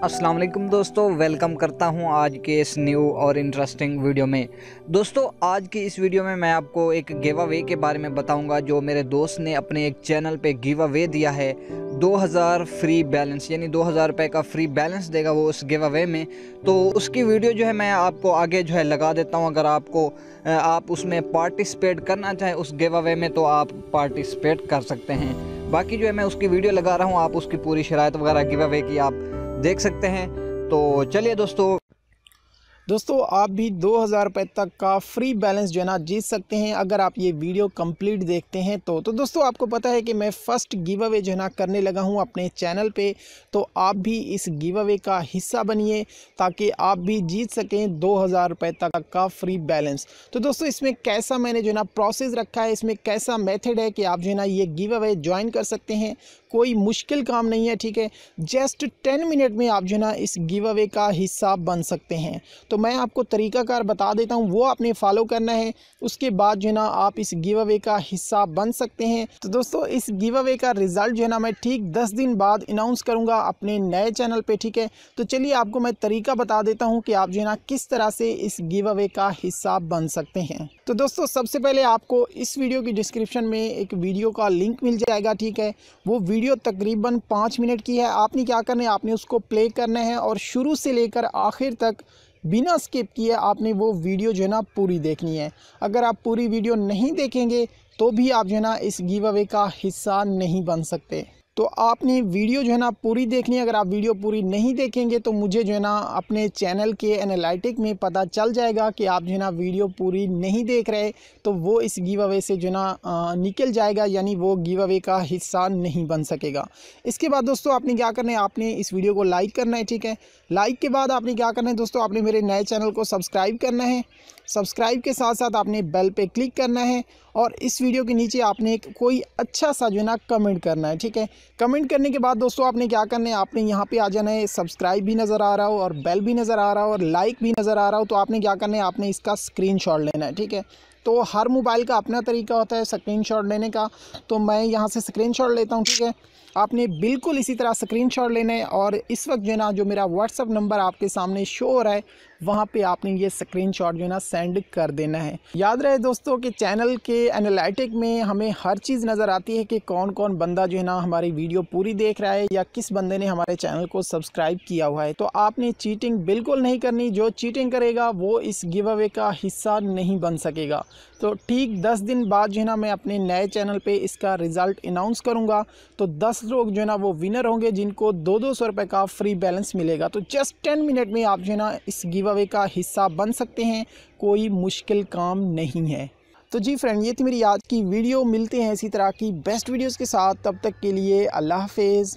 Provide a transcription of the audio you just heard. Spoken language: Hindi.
अस्सलाम वालेकुम दोस्तों, वेलकम करता हूँ आज के इस न्यू और इंटरेस्टिंग वीडियो में। दोस्तों, आज की इस वीडियो में मैं आपको एक गिव अवे के बारे में बताऊँगा, जो मेरे दोस्त ने अपने एक चैनल पे गिव अवे दिया है। 2000 फ्री बैलेंस यानी 2000 रुपए का फ्री बैलेंस देगा वो उस गिव अवे में। तो उसकी वीडियो जो है मैं आपको आगे जो है लगा देता हूँ। अगर आपको आप उसमें पार्टिसिपेट करना चाहें उस गिव अवे में तो आप पार्टिसिपेट कर सकते हैं। बाकी जो है मैं उसकी वीडियो लगा रहा हूँ, आप उसकी पूरी शरात वगैरह गिव अवे की आप देख सकते हैं। तो चलिए दोस्तों। दोस्तों, आप भी दो हज़ार रुपये तक का फ्री बैलेंस जो है ना जीत सकते हैं। अगर आप ये वीडियो कंप्लीट देखते हैं तो। तो दोस्तों, आपको पता है कि मैं फ़र्स्ट गिव अवे जो है ना करने लगा हूँ अपने चैनल पे। तो आप भी इस गिव अवे का हिस्सा बनिए ताकि आप भी जीत सकें दो हज़ार रुपये तक का फ्री बैलेंस तो दोस्तों, इसमें कैसा मैंने जो है ना प्रोसेस रखा है, इसमें कैसा मेथड है कि आप जो है ना ये गिव अवे ज्वाइन कर सकते हैं। कोई मुश्किल काम नहीं है, ठीक है? जस्ट टेन मिनट में आप जो है ना इस गिव अवे का हिस्सा बन सकते हैं। तो मैं आपको तरीकाकार बता देता हूँ, वो आपने फॉलो करना है, उसके बाद जो है ना आप इस गिव अवे का हिस्सा बन सकते हैं। तो दोस्तों, इस गिव अवे का रिज़ल्ट जो है ना मैं ठीक दस दिन बाद अनाउंस करूँगा अपने नए चैनल पर ठीक है? तो चलिए आपको मैं तरीका बता देता हूँ कि आप जो है ना किस तरह से इस गिव अवे का हिस्सा बन सकते हैं। तो दोस्तों, सबसे पहले आपको इस वीडियो की डिस्क्रिप्शन में एक वीडियो का लिंक मिल जाएगा, ठीक है? वो वीडियो तकरीबन पाँच मिनट की है। आपने क्या करना है? आपने उसको प्ले करना है और शुरू से लेकर आखिर तक बिना स्किप किए आपने वो वीडियो जो है ना पूरी देखनी है। अगर आप पूरी वीडियो नहीं देखेंगे तो भी आप जो है ना इस गिव अवे का हिस्सा नहीं बन सकते। तो आपने वीडियो जो है ना पूरी देखनी है अगर आप वीडियो पूरी नहीं देखेंगे तो मुझे जो है ना अपने चैनल के एनालिटिक में पता चल जाएगा कि आप जो है ना वीडियो पूरी नहीं देख रहे तो वो इस गिव अवे से जो है ना निकल जाएगा, यानी वो गिव अवे का हिस्सा नहीं बन सकेगा। इसके बाद दोस्तों, आपने क्या करना है? आपने इस वीडियो को लाइक करना है, ठीक है? लाइक के बाद आपने क्या करना है दोस्तों? आपने मेरे नए चैनल को सब्सक्राइब करना है। सब्सक्राइब के साथ साथ आपने बेल पे क्लिक करना है और इस वीडियो के नीचे आपने एक कोई अच्छा सा जो है ना कमेंट करना है, ठीक है? कमेंट करने के बाद दोस्तों आपने क्या करना है? आपने यहाँ पे आ जाना है, सब्सक्राइब भी नज़र आ रहा हो और बेल भी नज़र आ रहा हो और लाइक भी नज़र आ रहा हो तो आपने क्या करना है? आपने इसका स्क्रीन लेना है, ठीक है? तो हर मोबाइल का अपना तरीका होता है स्क्रीन लेने का। तो मैं यहाँ से स्क्रीन लेता हूँ, ठीक है? आपने बिल्कुल इसी तरह स्क्रीनशॉट लेना और इस वक्त जो है ना, जो मेरा व्हाट्सअप नंबर आपके सामने शो हो रहा है, वहाँ पे आपने ये स्क्रीनशॉट जो है ना सेंड कर देना है। याद रहे दोस्तों कि चैनल के एनालिटिक में हमें हर चीज़ नज़र आती है कि कौन कौन बंदा जो है ना हमारी वीडियो पूरी देख रहा है या किस बंदे ने हमारे चैनल को सब्सक्राइब किया हुआ है। तो आपने चीटिंग बिल्कुल नहीं करनी, जो चीटिंग करेगा वो इस गिव अवे का हिस्सा नहीं बन सकेगा। तो ठीक दस दिन बाद जो है ना, मैं अपने नए चैनल पर इसका रिज़ल्ट अनाउंस करूँगा। तो दस लोग जो है ना, वो विनर होंगे, जिनको दो दो सौ रुपये का फ्री बैलेंस मिलेगा। तो जस्ट टेन मिनट में आप जो है ना, इस गिव अवे का हिस्सा बन सकते हैं। कोई मुश्किल काम नहीं है। तो जी फ्रेंड ये थी मेरी आज की वीडियो मिलते हैं इसी तरह की बेस्ट वीडियोज़ के साथ। तब तक के लिए अल्लाह हाफिज़।